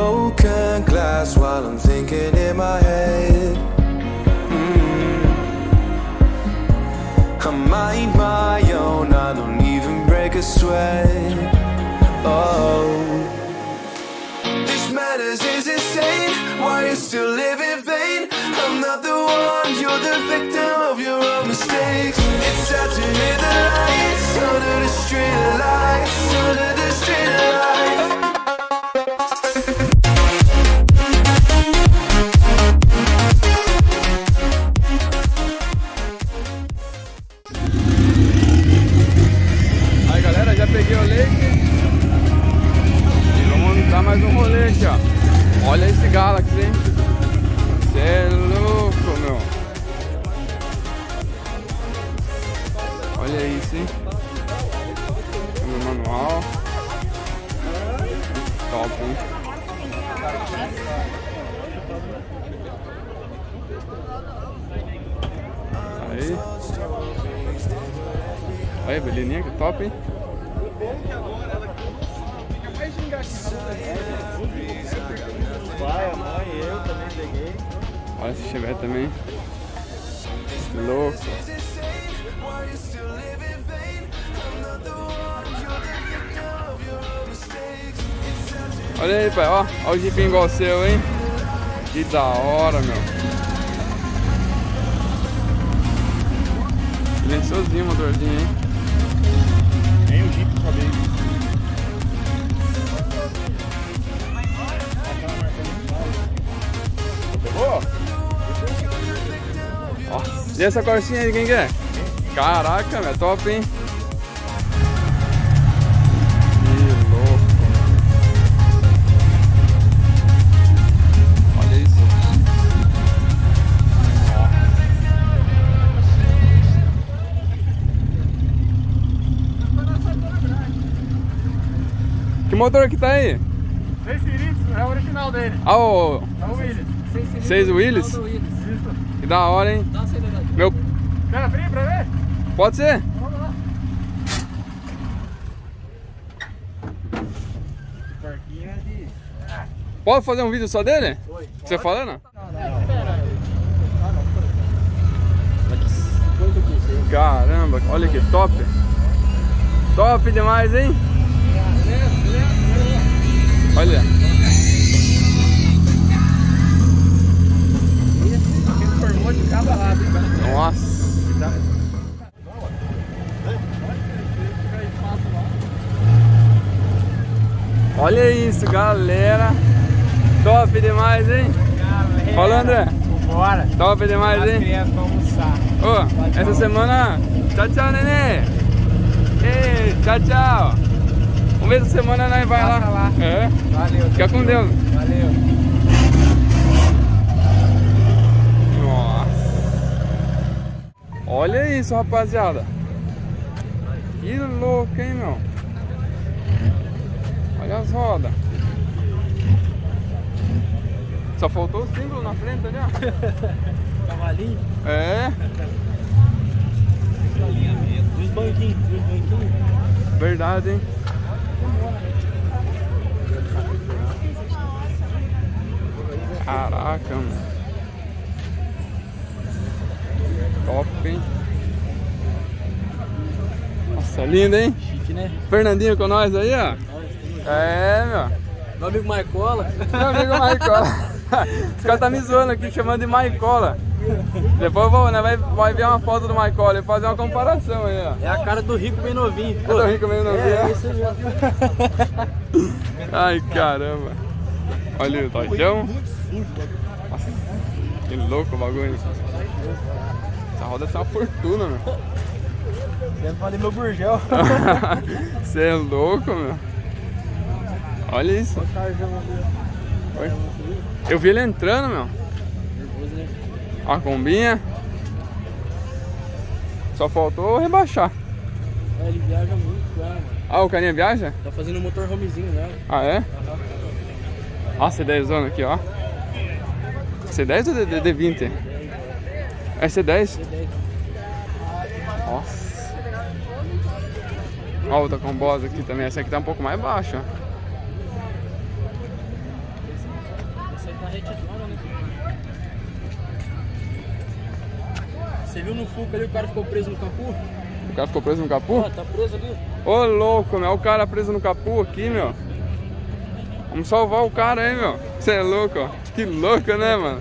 broken glass while I'm thinking in my head. Mm. I mind my own, I don't even break a sweat. Oh, this matters is insane. Why you still live in vain? I'm not the one, you're the victim esse Galaxy, hein? Cê é louco, meu. Olha isso, hein? Câmbio manual. Top, hein? Aí. Aí, belezinha, que top, hein? Pai, a mãe, eu também peguei. Olha esse chevette também. Louco. Olha aí, pai, ó. Olha o jipinho igual o seu, hein? Que da hora, meu. Silenciosinho o motorzinho, hein? Nem o Jeep Pegou? Ó, e essa corsinha aí, quem que é? Caraca, meu, top, hein? Que louco. Olha isso. Que motor que tá aí? Cilindros, é o original dele. Ah, o É. Seis Willis? Que da hora, hein? Meu. Quer abrir pra ver? Pode ser? Vamos lá. Porquinho é de... Pode fazer um vídeo só dele? Você falando? Caramba, olha que top. Top demais, hein? Olha. Olha isso, galera. Top demais, hein? Fala, André. Bora. Top demais, hein? crianças vão almoçar. Ô, essa semana. Tchau, tchau, nenê. Ei, tchau, tchau. Um mês da semana nós vai lá. Lá. É. Valeu. Fica com Deus. Valeu. Nossa. Olha isso, rapaziada. Que louco, hein, meu? Olha as rodas. Só faltou o símbolo na frente ali, ó. Cavalinho. É, E os banquinhos. Os banquinhos. verdade, hein? Caraca, mano. Top, hein? Nossa, lindo, hein? Chique, né? Fernandinho com nós aí, ó. É, meu. Meu amigo Marcola. Meu amigo Maicola. Os caras tá me zoando aqui, chamando de Maicola. Depois vou, né? Vai, vai ver uma foto do Maicola e fazer uma comparação aí, ó. É a cara do rico bem novinho. Eu tô rico não vi, É, isso mesmo. Ai, caramba. Olha o Tojão. Nossa, que louco o bagulho. Essa roda é uma fortuna, meu. Deve valer meu burgel. Você é louco, meu. Olha isso. Oi. Eu vi ele entrando, meu. Ó, a combinha. Só faltou rebaixar. É, ele viaja muito, cara, mano. Ah, o carinha viaja? Tá fazendo um motor homezinho, né? Ah, é? Ó, C10 zona aqui, ó. C10 ou D- D- D20? É C10? Nossa. Ó, outra combosa aqui também. Essa aqui tá um pouco mais baixa. ó. retizona, né? Você viu no Fuca ali, o cara ficou preso no capu? O cara ficou preso no capô? Ó, tá preso ali. Ô louco, meu, o cara preso no capô aqui, meu. Vamos salvar o cara aí, meu. Você é louco, ó. Que louco, né, mano?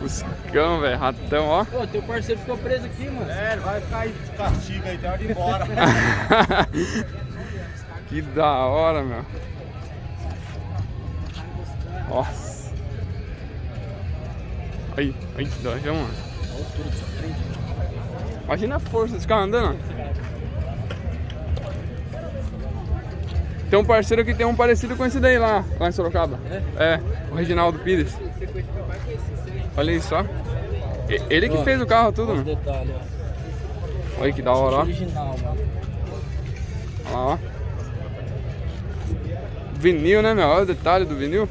Os cão, velho, ratão, ó. Pô, teu parceiro ficou preso aqui, mano. É, ele vai ficar aí de castigo aí, tem hora de ir embora. que da hora, meu. Nossa. Aí, aí, que da hora, mano. A altura dessa frente. Imagina a força desse carro andando. Tem um parceiro que tem um parecido com esse daí lá, lá em Sorocaba. É? o Reginaldo Pires. Olha isso, ó. Ele que fez o carro tudo, mano. ó. Olha que da hora, ó. Original, mano. Olha lá, ó. Vinil, né, meu? Olha o detalhe do vinil.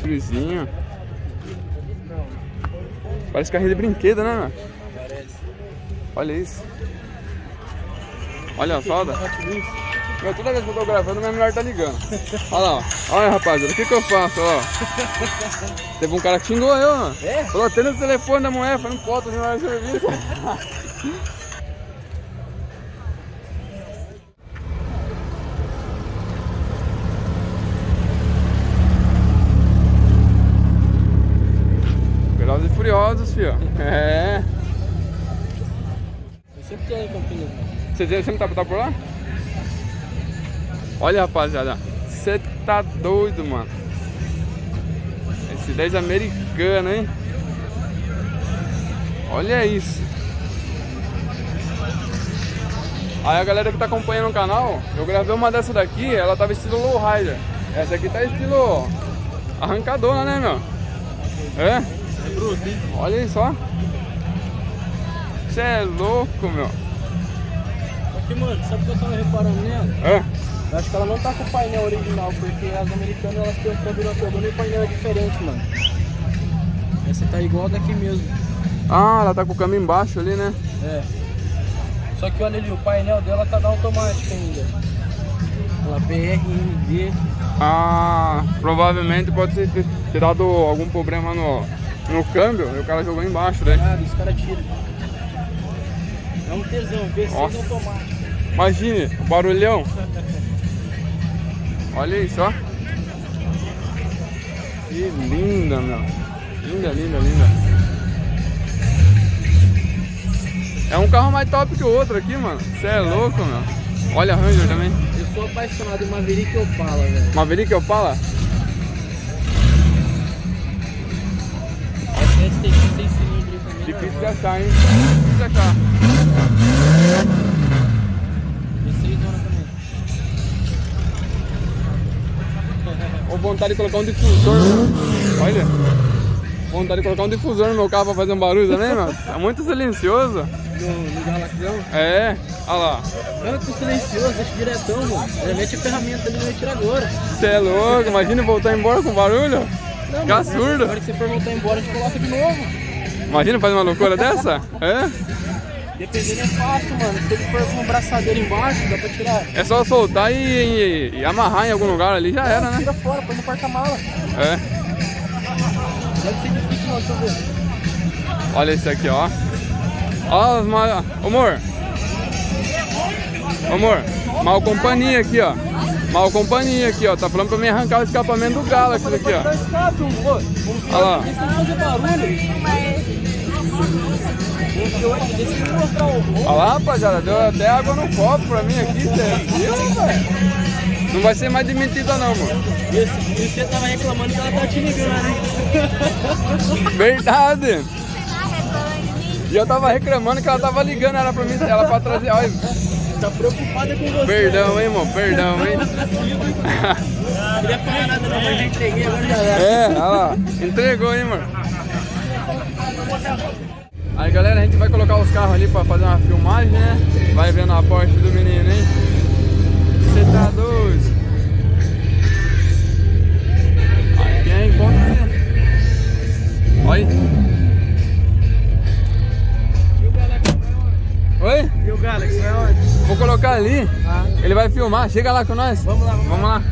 Frizinho. Parece carrinho de brinquedo, né. Olha isso. Olha a Wheels. Meu, toda vez que eu tô gravando, minha mulher tá ligando. Olha lá, ó. Olha, rapaziada, o que que eu faço, ó? Teve um cara que xingou eu, mano. É? Falou, o telefone da mulher, falando, tô de mais serviço. E Furiosos, filho. É. Eu sempre em Campinas, mano. Você não tá, tá por lá? Olha, rapaziada. Você tá doido, mano. Esse 10 americano, hein? Olha isso. Aí a galera que tá acompanhando o canal, eu gravei uma dessa daqui, ela tava estilo lowrider. Essa aqui tá estilo arrancadona, né, meu? É? É bruto, hein? Olha só. Você é louco, meu. Que, mano, sabe o que eu tava reparando nela? É? Eu acho que ela não tá com o painel original, porque as americanas elas têm um câmbio na e o painel é diferente, mano. Essa tá igual daqui mesmo. Ah, ela tá com o câmbio embaixo ali, né? É. Só que olha ali, o painel dela tá na automática ainda. Ela BRND. Ah, provavelmente pode ter- ter dado algum problema no, no câmbio e o cara jogou embaixo, né? Nada, os caras tiram. É um tesão, V6 Nossa. automático. Imagine, o barulhão. Olha isso, ó. Que linda, meu. Linda, linda, linda. É um carro mais top que o outro aqui, mano. Você é louco, meu. Olha a Ranger também. Eu sou apaixonado em Maverick e Opala, velho. Maverick Opala? Difícil de achar, hein? Difícil de achar. V6 zona também. Ou vontade de colocar um difusor. Olha. Vontade de colocar um difusor no meu carro pra fazer um barulho também, mano. É muito silencioso. No, no Galaxião. É. Olha lá. Olha que silencioso, deixa diretão, mano. Ele mete a ferramenta ali vai tirar agora. Você é louco. Imagina voltar embora com barulho. Não, Ficar surdo. Na hora que você for voltar embora, a gente coloca de novo. Imagina fazer uma loucura dessa? É? Dependendo é fácil, mano. Se ele for com um braçadeiro embaixo, dá pra tirar. É só soltar e, e- e amarrar em algum lugar ali, já era, né? Tira fora, põe no porta-mala. É. Deve ser difícil não, deixa eu ver. Olha esse aqui, ó. Ó, as ma... Ô, amor. Amor, mal companhia aqui, ó. Mal companhia aqui, ó. Tá falando pra mim arrancar o escapamento do Galaxy aqui, ó. Olha lá. Olha lá, rapaziada. Deu até água no copo pra mim aqui, viu? Não vai ser mais demitida não, mano. E e você tava reclamando que ela tá te ligando, né? Verdade. E eu tava reclamando que ela tava ligando ela pra mim, ela pra trazer. Olha, Tá preocupada com você. perdão, hein, irmão, perdão, hein. Não queria falar nada não, mas já entreguei, agora já era. É, olha lá. Entregou, hein, mano. Aí, galera, a gente vai colocar os carros ali pra fazer uma filmagem, né? Vai vendo a Porsche do menino, hein? Você tá doido? Aqui é encontro, né? Olha. Oi? E o Galaxy, vai onde? Vou colocar ali. Ah. Ele vai filmar. Chega lá com nós. Vamos lá, vamos Vamos lá.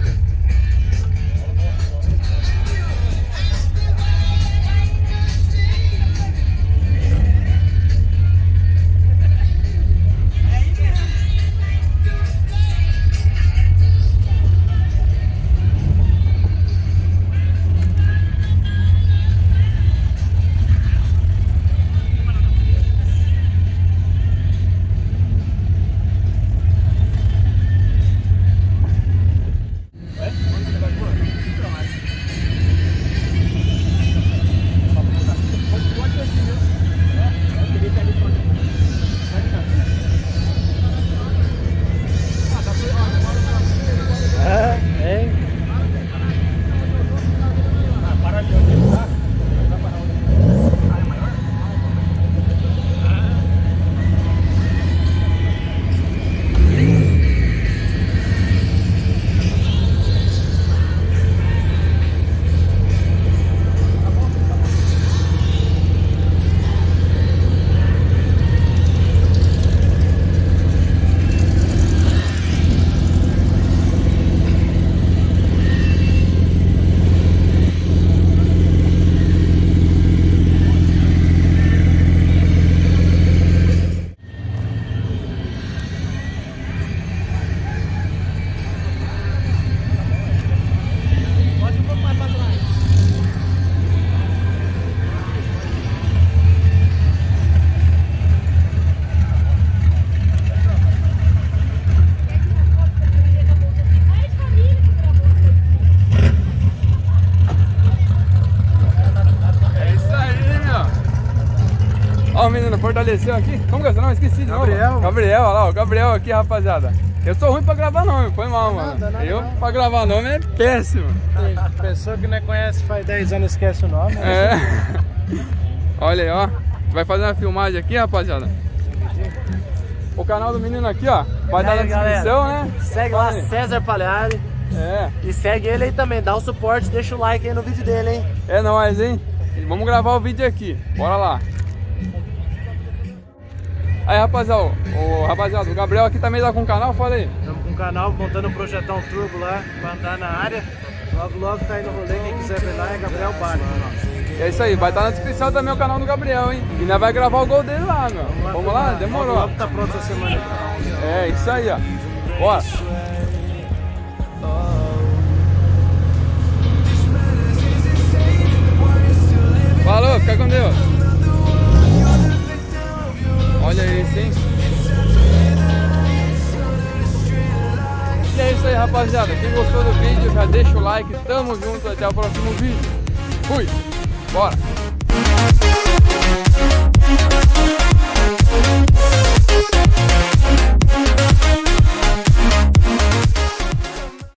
Faleceu aqui. Como que é seu nome? Esqueci de Gabriel. novo. Gabriel, olha lá, o Gabriel aqui, rapaziada. Eu sou ruim pra gravar nome, foi mal, mano. Nada, nada, eu, nada. pra gravar nome, é péssimo. Pessoa que não conhece faz 10 anos esquece o nome. né? É. Olha aí, ó. Vai fazer uma filmagem aqui, rapaziada. O canal do menino aqui, ó. Vai estar na aí, galera? descrição, né? Segue lá Olha aí. César Palhari É. e segue ele aí também, dá o suporte, deixa o like aí no vídeo dele, hein? É nóis, hein? E Vamos gravar o vídeo aqui. Bora lá. Aí, rapaziada, o, o- rapaziada, o Gabriel aqui também tá com o canal, fala aí. Estamos com o canal montando um projetão turbo lá pra andar na área. Logo, logo tá aí no rolê, quem quiser ver lá é Gabriel Bari. E é isso aí, vai estar na descrição também o canal do Gabriel, hein? E nós vai gravar o gol dele lá, meu. Vamos lá? filmar. Demorou. Logo, logo tá pronto essa semana. É, isso aí, ó. Bora. já deixa o like, tamo junto, até o próximo vídeo. Fui, bora!